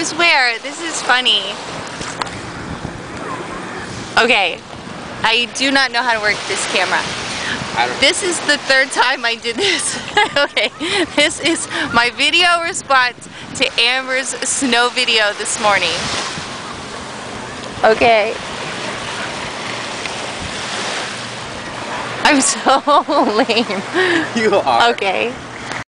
I swear, this is funny. Okay, I do not know how to work this camera. This is the third time I did this. okay, this is my video response to Amber's snow video this morning. Okay. I'm so lame. You are. Okay.